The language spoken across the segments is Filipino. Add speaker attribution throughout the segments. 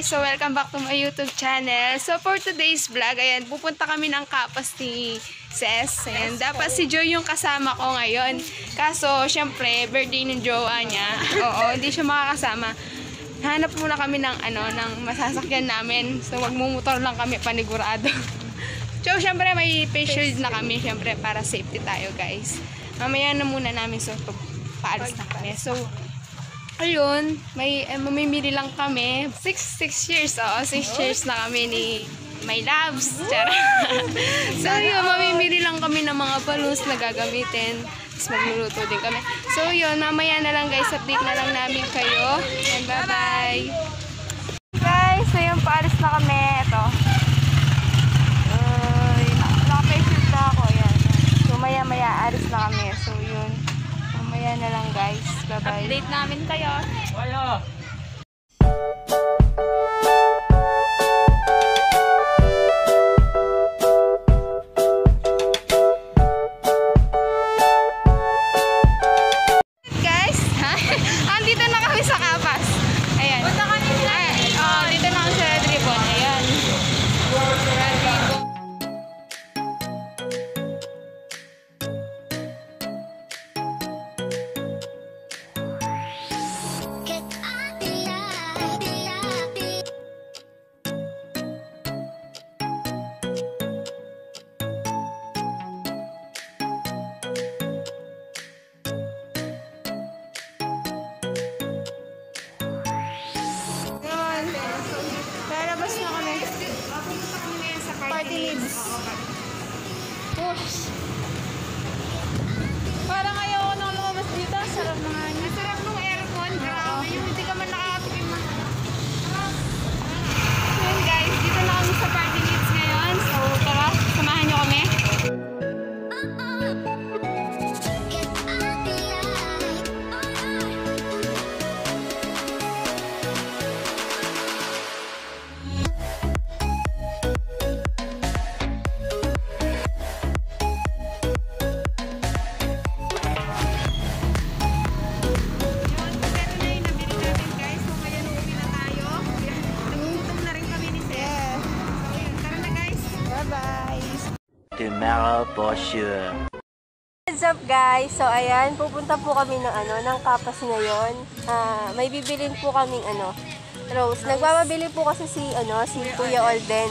Speaker 1: guys! So, welcome back to my YouTube channel. So, for today's vlog, ayan, pupunta kami ng kapas ni Ses. Ayan, dapat si Joy yung kasama ko ngayon. Kaso, syempre, birthday ng jowa niya. Oo, hindi siya makakasama. Hanap muna kami ng, ano, ng masasakyan namin. So, magmumotor lang kami panigurado. so, syempre, may face shield na kami, syempre, para safety tayo, guys. Mamaya na muna namin, so, paalis na kami. So, Ayun, may eh, mamimili lang kami. Six, six years, oh. Six years na kami ni My Loves. Charot. so, yun, mamimili lang kami ng mga balloons na gagamitin. Tapos magluluto din kami. So, yun, mamaya na lang guys. Update na lang namin kayo. And bye-bye. Guys, so yun, paalis na kami. Ito. Ay, naka-face na ako. Yan. So, maya-maya, alis na kami. So, yun. Mamaya na lang guys. Bye-bye. Update namin kayo. Push. Parang ayoko nang lumabas dito. Sarap na nga niya. Sarap ng aircon. Grabe. Yung hindi ka man
Speaker 2: Sure.
Speaker 3: What's up guys? So ayan, pupunta po kami ng ano, ng kapas ngayon. Ah, may bibilin po kaming ano, Rose. Nagmamabili po kasi si ano, si Kuya Olden.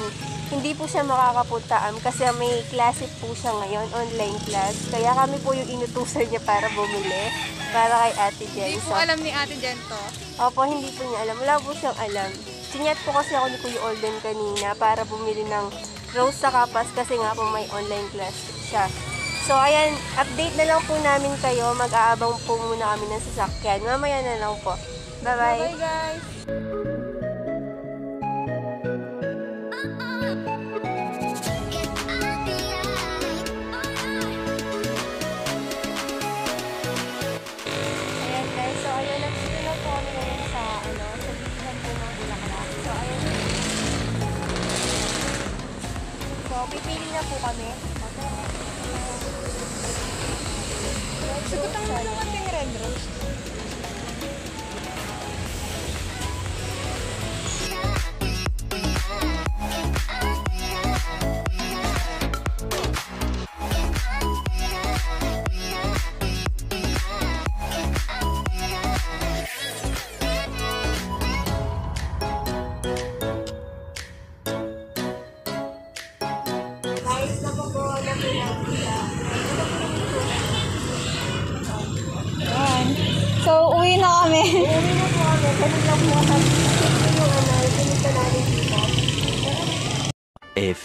Speaker 3: Hindi po siya makakapunta um, kasi may klase po siya ngayon, online class. Kaya kami po yung inutusan niya para bumili para kay Ate Jen.
Speaker 1: Hindi
Speaker 3: So,
Speaker 1: po alam ni Ate Jen to.
Speaker 3: Opo, hindi po niya alam. Wala po siyang alam. Sinyat po kasi ako ni Kuya Olden kanina para bumili ng rose sa kapas kasi nga po may online class siya. So, ayan, update na lang po namin kayo. Mag-aabang po muna kami ng sasakyan. Mamaya na lang po. Bye-bye.
Speaker 1: Bye guys.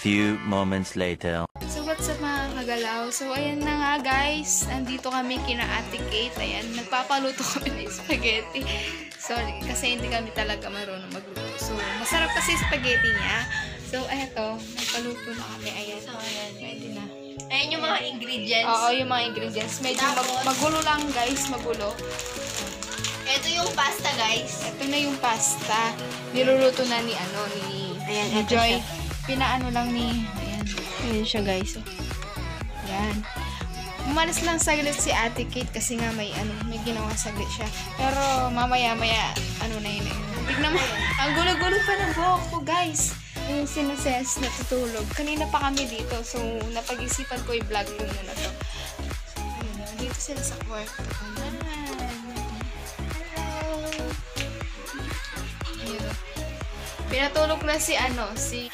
Speaker 2: Few moments later.
Speaker 1: So, what's up mga kagalaw? So, ayan na nga guys. Nandito kami kina Ate Kate. Ayan, nagpapaluto kami ng spaghetti. Sorry, kasi hindi kami talaga marunong magluto. So, masarap kasi spaghetti niya. So, eto, nagpaluto na kami. Ayan, so, ayan, pwede na.
Speaker 3: Ayan yung mga ingredients.
Speaker 1: Oo, yung mga ingredients. Medyo mag- magulo lang guys, magulo.
Speaker 3: Ito yung pasta, guys.
Speaker 1: Ito na yung pasta. Niluluto na ni ano, ni,
Speaker 3: Ayan,
Speaker 1: ni
Speaker 3: ito
Speaker 1: Joy.
Speaker 3: siya.
Speaker 1: Pinaano lang ni, ayan. Ayan siya guys. oh. Yan. Umalis lang saglit si Ate Kate kasi nga may ano, may ginawa saglit siya. Pero mamaya-maya, ano na yun, eh, Tignan mo. Ang gulo-gulo pa ng buhok ko, guys. Yung sinases natutulog. Kanina pa kami dito. So, napag-isipan ko i-vlog ko muna to. Ayun, dito sila sa kwarto. Ayan. Hello. Ayun. Pinatulog na si ano, si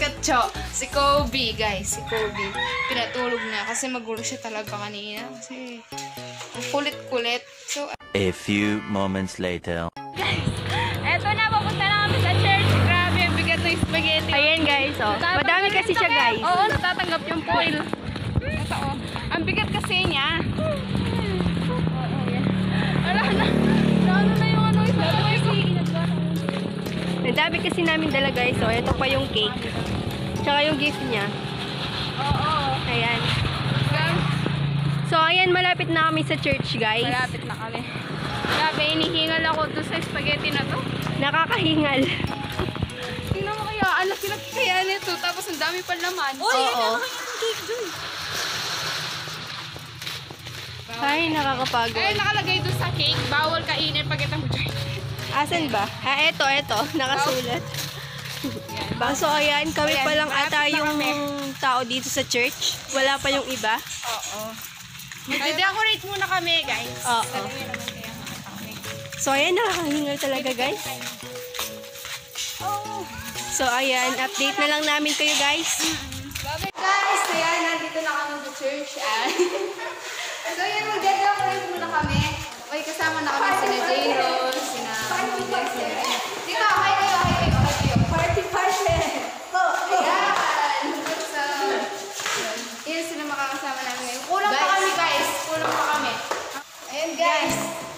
Speaker 1: Katcho, si Kobe, guys, si Kobe. Pinatulog na kasi magulo siya talaga kanina kasi kulit-kulit. So,
Speaker 2: A few moments later.
Speaker 1: eto na, papunta na kami sa church. Grabe, ang bigat ng spaghetti.
Speaker 3: Ayan guys, oh. Madami kasi siya guys.
Speaker 1: Oo, natatanggap yung foil. Ito, oh. Ang bigat kasi niya. Wala na. Lalo na
Speaker 3: Ang dami kasi namin dala guys, oh. Ito pa yung cake. Tsaka yung gift niya.
Speaker 1: Oo.
Speaker 3: Ayan. So, ayan, malapit na kami sa church guys.
Speaker 1: Malapit na kami. Grabe, inihingal ako doon sa spaghetti na to.
Speaker 3: Nakakahingal.
Speaker 1: Tingnan mo kaya, ang laki-laki kaya nito. Tapos ang dami pa laman.
Speaker 3: Oo. Ay, nakakapagod.
Speaker 1: Ay, nakalagay doon sa cake. Bawal kainin pag itang dyan.
Speaker 3: Asan ba? Ah, eto, eto. Nakasulat. Ba, so ayan, kami
Speaker 1: Ayan,
Speaker 3: pa lang
Speaker 1: malapit
Speaker 3: ata
Speaker 1: na
Speaker 3: yung
Speaker 1: kami.
Speaker 3: tao dito sa church. Wala pa yung iba.
Speaker 1: Oo. Mag-decorate muna kami, guys.
Speaker 3: Oo.
Speaker 1: Talaga naman kaya tao.
Speaker 3: So ayan, nakakahingal talaga guys.
Speaker 1: Oh.
Speaker 3: So ayan, update na lang namin kayo guys.
Speaker 1: Bye guys! Ayan, nandito na kami sa church. Ah. so ayan, mag-decorate muna kami. Okay, kasama na kami sina J-Rose, Jesse. Dito, okay kayo, okay kayo, okay kayo. Party, party! Ayan! So, yun. Yun sila makakasama namin ngayon. Kulang pa kami guys. Kulang pa kami. Ayan guys. Yan.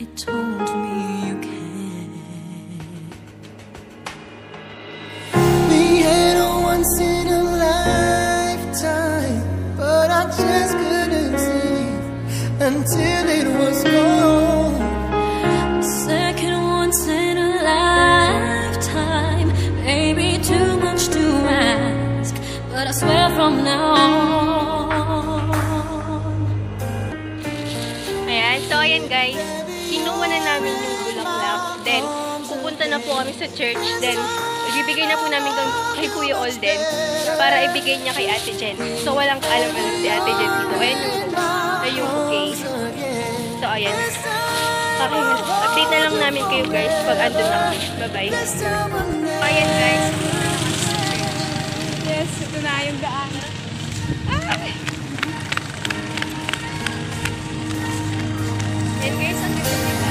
Speaker 4: It
Speaker 5: told me you cared.
Speaker 4: We had a once in a lifetime, but I just couldn't see until it was gone.
Speaker 3: Namin yung bulaklak. Then, pupunta na po kami sa church. Then, ibibigay na po namin kay, kay Kuya Olden para ibigay niya kay Ate Jen. So, walang kaalam-alam si Ate Jen dito. Ayan yung, ayan yung bouquet. So, ayan. Okay, update na lang namin kayo guys pag andun na. Bye-bye. Ayan guys.
Speaker 1: Yes, ito na yung daan.
Speaker 3: Ayan guys, ang ganda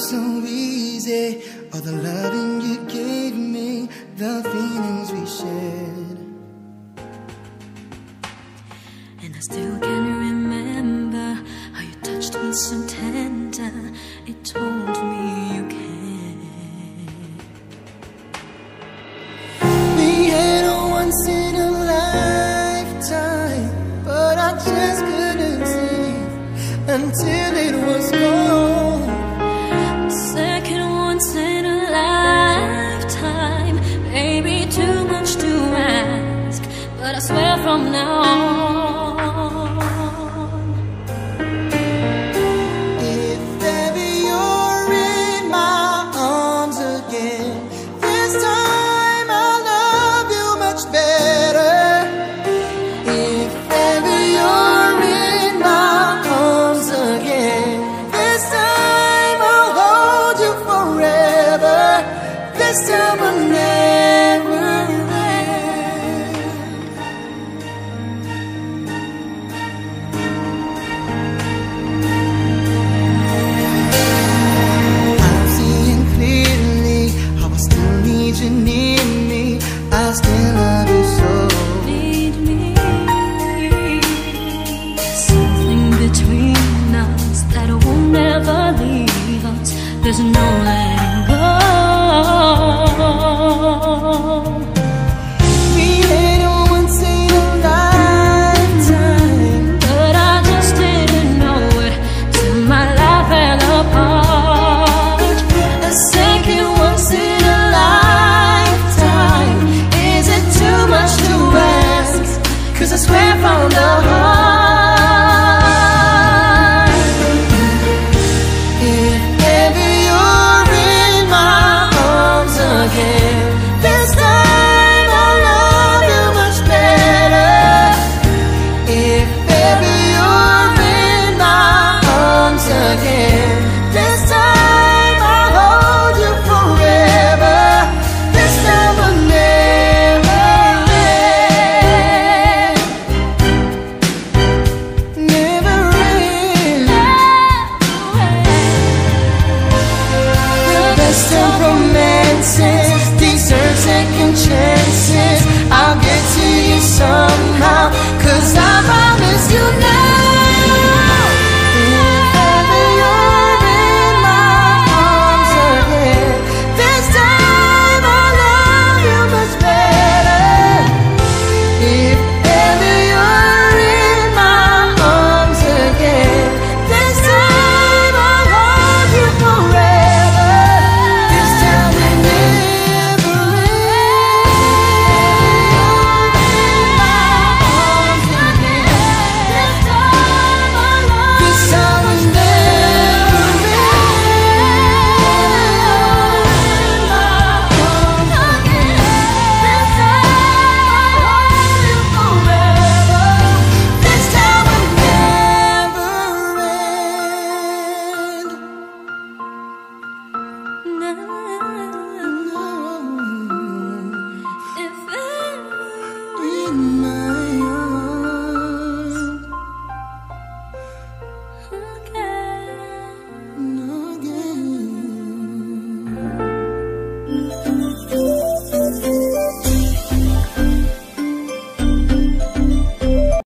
Speaker 1: so
Speaker 4: easy. All the loving you gave me, the feelings we shared.
Speaker 5: And I still can remember how you touched me so tender. It told me you cared.
Speaker 4: We had a once in a lifetime, but I just couldn't see until it was gone.
Speaker 5: there's no letting go.
Speaker 4: We once in a lifetime,
Speaker 5: but I just didn't know it till my life fell apart.
Speaker 4: A second once in a lifetime, is it too much to I swear from the heart.